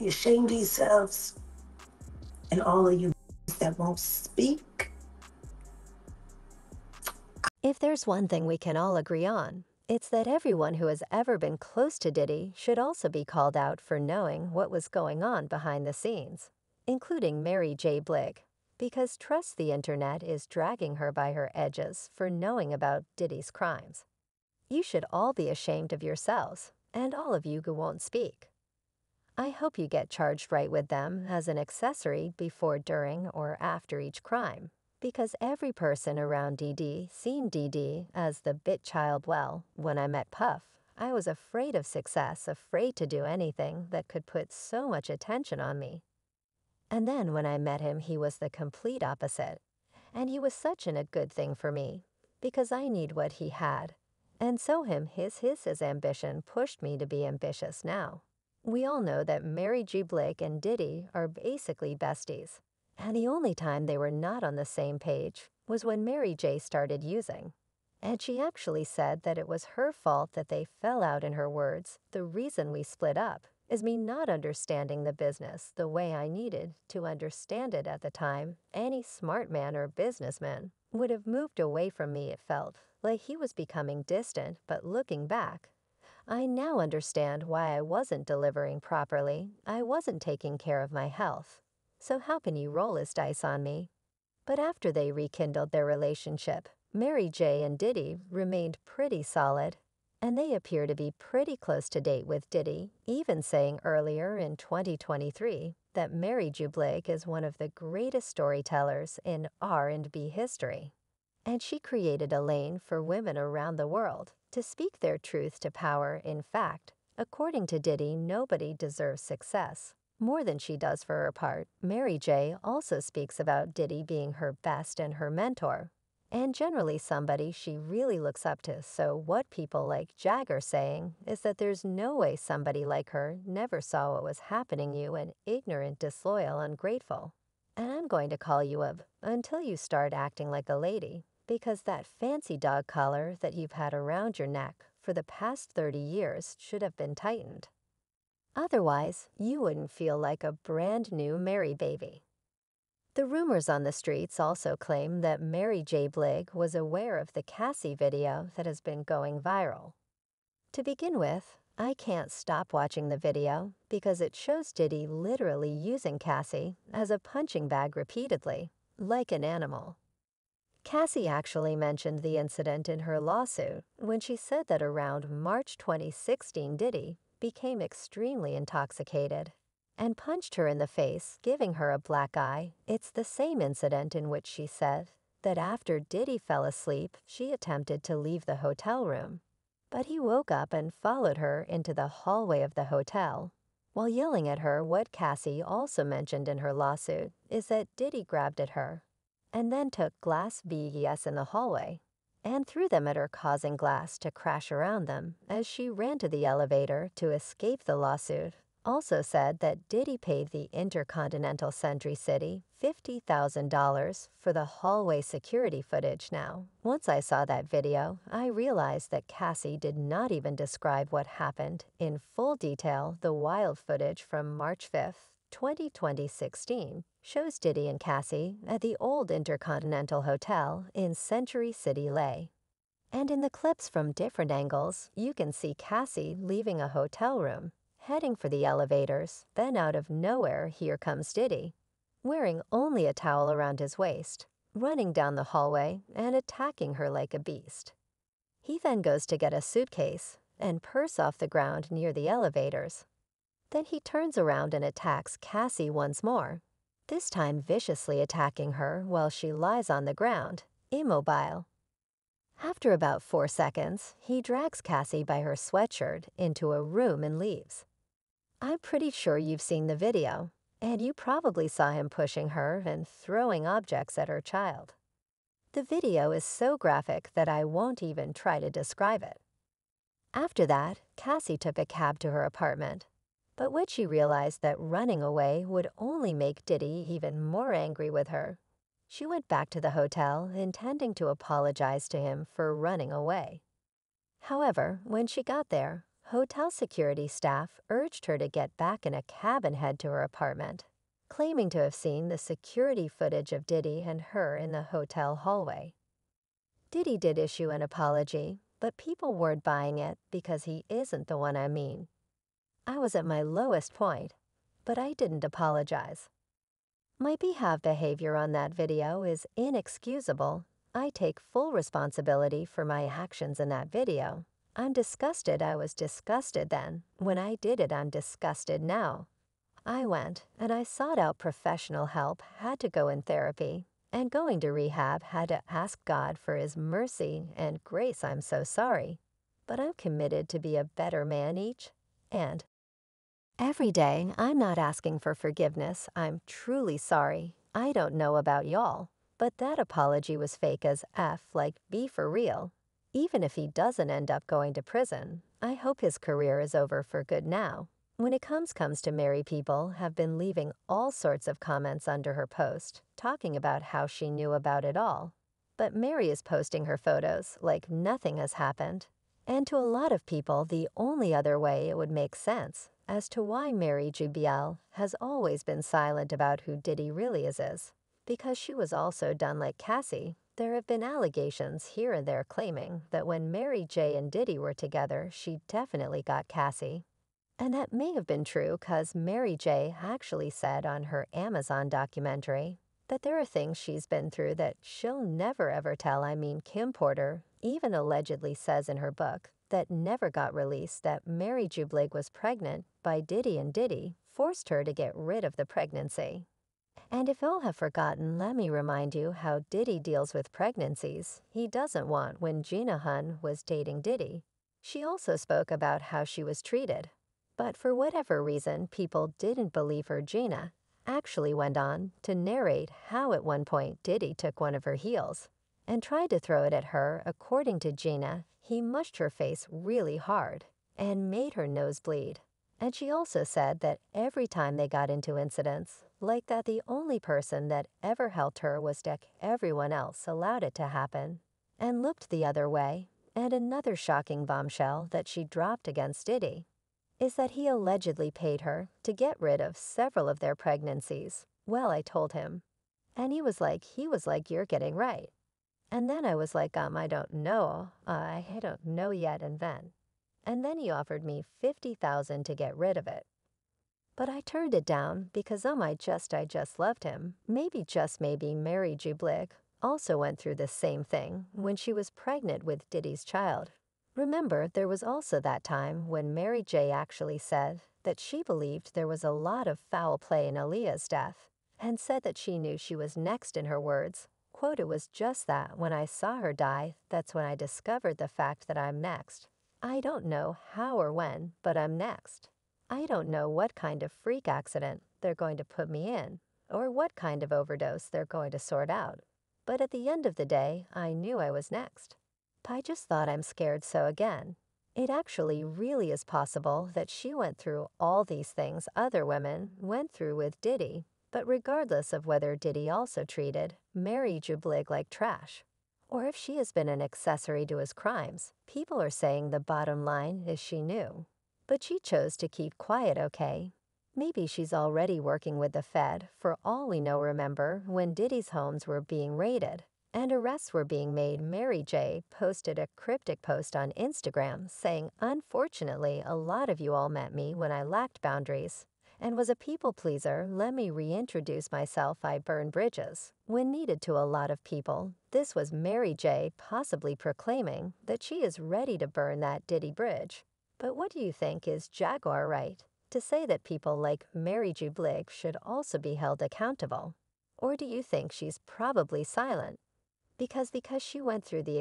ashamed of yourselves. And all of you that won't speak. If there's one thing we can all agree on, it's that everyone who has ever been close to Diddy should also be called out for knowing what was going on behind the scenes, including Mary J. Blige, because Trust the Internet is dragging her by her edges for knowing about Diddy's crimes. You should all be ashamed of yourselves, and all of you who won't speak. I hope you get charged right with them as an accessory before, during, or after each crime, because every person around Diddy seen Diddy as the bit child well. When I met Puff, I was afraid of success, afraid to do anything that could put so much attention on me. And then when I met him, he was the complete opposite. And he was such an a good thing for me, because I need what he had. And so him his his his ambition pushed me to be ambitious now. We all know that Mary J. Blige and Diddy are basically besties. And the only time they were not on the same page was when Mary J. started using. And she actually said that it was her fault that they fell out in her words. The reason we split up is me not understanding the business the way I needed to understand it at the time. Any smart man or businessman would have moved away from me, it felt like he was becoming distant, but looking back, I now understand why I wasn't delivering properly. I wasn't taking care of my health. So how can you roll his dice on me? But after they rekindled their relationship, Mary J. and Diddy remained pretty solid, and they appear to be pretty close to date with Diddy, even saying earlier in 2023 that Mary J. Blige is one of the greatest storytellers in R&B history. And she created a lane for women around the world to speak their truth to power. In fact, according to Diddy, nobody deserves success more than she does for her part. Mary J. also speaks about Diddy being her best and her mentor, and generally somebody she really looks up to. So, what people like Jaguar saying is that there's no way somebody like her never saw what was happening you and ignorant, disloyal, ungrateful. And I'm going to call you up until you start acting like a lady, because that fancy dog collar that you've had around your neck for the past 30 years should have been tightened. Otherwise, you wouldn't feel like a brand new Mary baby. The rumors on the streets also claim that Mary J. Blige was aware of the Cassie video that has been going viral. To begin with, I can't stop watching the video because it shows Diddy literally using Cassie as a punching bag repeatedly, like an animal. Cassie actually mentioned the incident in her lawsuit when she said that around March 2016 Diddy became extremely intoxicated and punched her in the face, giving her a black eye. It's the same incident in which she said that after Diddy fell asleep, she attempted to leave the hotel room. But he woke up and followed her into the hallway of the hotel. While yelling at her, what Cassie also mentioned in her lawsuit is that Diddy grabbed at her and then took glass BES in the hallway and threw them at her, causing glass to crash around them as she ran to the elevator to escape the lawsuit. Also said that Diddy paid the Intercontinental Century City $50,000 for the hallway security footage now. Once I saw that video, I realized that Cassie did not even describe what happened in full detail. The wild footage from March 5th, 2016 shows Diddy and Cassie at the old Intercontinental Hotel in Century City, LA. And in the clips from different angles, you can see Cassie leaving a hotel room, heading for the elevators, then out of nowhere, here comes Diddy, wearing only a towel around his waist, running down the hallway and attacking her like a beast. He then goes to get a suitcase and purse off the ground near the elevators. Then he turns around and attacks Cassie once more, this time viciously attacking her while she lies on the ground, immobile. After about four seconds, he drags Cassie by her sweatshirt into a room and leaves. I'm pretty sure you've seen the video, and you probably saw him pushing her and throwing objects at her child. The video is so graphic that I won't even try to describe it. After that, Cassie took a cab to her apartment but when she realized that running away would only make Diddy even more angry with her, she went back to the hotel intending to apologize to him for running away. However, when she got there, hotel security staff urged her to get back in a cab and head to her apartment, claiming to have seen the security footage of Diddy and her in the hotel hallway. Diddy did issue an apology, but people weren't buying it because he isn't the one I mean. I was at my lowest point, but I didn't apologize. My behave behavior on that video is inexcusable. I take full responsibility for my actions in that video. I'm disgusted I was disgusted then. When I did it, I'm disgusted now. I went and I sought out professional help, had to go in therapy, and going to rehab had to ask God for His mercy and grace. I'm so sorry. But I'm committed to be a better man each and every day. I'm not asking for forgiveness. I'm truly sorry. I don't know about y'all, but that apology was fake as F, like B for real. Even if he doesn't end up going to prison, I hope his career is over for good now. When it comes comes to Mary people have been leaving all sorts of comments under her post, talking about how she knew about it all. But Mary is posting her photos like nothing has happened. And to a lot of people, the only other way it would make sense as to why Mary J. Blige has always been silent about who Diddy really is is because she was also done like Cassie there have been allegations here and there claiming that when Mary J and Diddy were together, she definitely got Cassie. And that may have been true because Mary J actually said on her Amazon documentary that there are things she's been through that she'll never ever tell. I mean, Kim Porter even allegedly says in her book that never got released that Mary J. Blige was pregnant by Diddy and Diddy forced her to get rid of the pregnancy. And if you all have forgotten, let me remind you how Diddy deals with pregnancies he doesn't want when Gina Huynh was dating Diddy. She also spoke about how she was treated. But for whatever reason, people didn't believe her Gina actually went on to narrate how at one point Diddy took one of her heels and tried to throw it at her. According to Gina, he mushed her face really hard and made her nose bleed. And she also said that every time they got into incidents, like that the only person that ever helped her was Dick, everyone else allowed it to happen, and looked the other way. And another shocking bombshell that she dropped against Diddy is that he allegedly paid her to get rid of several of their pregnancies. Well, I told him. And he was like, he was like, you're getting right. And then I was like, um, I don't know. Uh, I don't know yet. And then, and then he offered me 50,000 to get rid of it. But I turned it down because um, I just I just loved him. Maybe just maybe Mary J. Blige also went through the same thing when she was pregnant with Diddy's child. Remember, there was also that time when Mary J. actually said that she believed there was a lot of foul play in Aaliyah's death and said that she knew she was next in her words. Quote, it was just that when I saw her die, that's when I discovered the fact that I'm next. I don't know how or when, but I'm next. I don't know what kind of freak accident they're going to put me in or what kind of overdose they're going to sort out. But at the end of the day, I knew I was next. I just thought I'm scared so again. It actually really is possible that she went through all these things other women went through with Diddy, but regardless of whether Diddy also treated Mary J. Blige like trash, or if she has been an accessory to his crimes, people are saying the bottom line is she knew. But she chose to keep quiet, okay? Maybe she's already working with the Fed, for all we know, remember, when Diddy's homes were being raided and arrests were being made, Mary J. posted a cryptic post on Instagram saying, Unfortunately, a lot of you all met me when I lacked boundaries and was a people pleaser. Let me reintroduce myself. I burn bridges. When needed to a lot of people, this was Mary J. possibly proclaiming that she is ready to burn that Diddy bridge. But what do you think is Jaguar Wright? To say that people like Mary J. Blige should also be held accountable? Or do you think she's probably silent? Because because she went through the